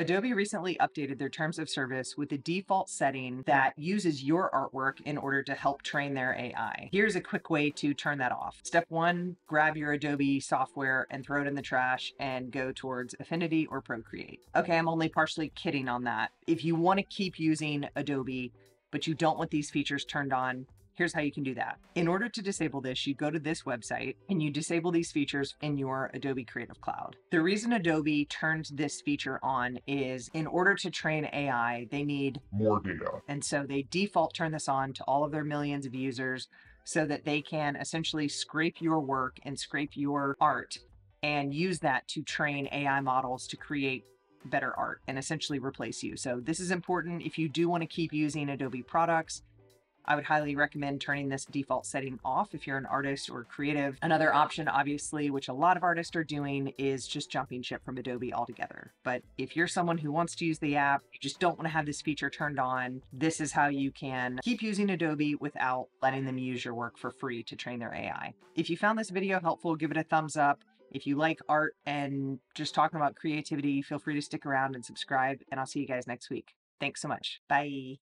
Adobe recently updated their terms of service with a default setting that uses your artwork in order to help train their AI. Here's a quick way to turn that off. Step one, grab your Adobe software and throw it in the trash and go towards Affinity or Procreate. Okay, I'm only partially kidding on that. If you want to keep using Adobe, but you don't want these features turned on, Here's how you can do that. In order to disable this, you go to this website and you disable these features in your Adobe Creative Cloud. The reason Adobe turned this feature on is in order to train AI, they need more data. And so they default turn this on to all of their millions of users so that they can essentially scrape your work and scrape your art and use that to train AI models to create better art and essentially replace you. So this is important if you do want to keep using Adobe products I would highly recommend turning this default setting off if you're an artist or creative. Another option, obviously, which a lot of artists are doing, is just jumping ship from Adobe altogether. But if you're someone who wants to use the app, you just don't want to have this feature turned on, this is how you can keep using Adobe without letting them use your work for free to train their AI. If you found this video helpful, give it a thumbs up. If you like art and just talking about creativity, feel free to stick around and subscribe, and I'll see you guys next week. Thanks so much. Bye.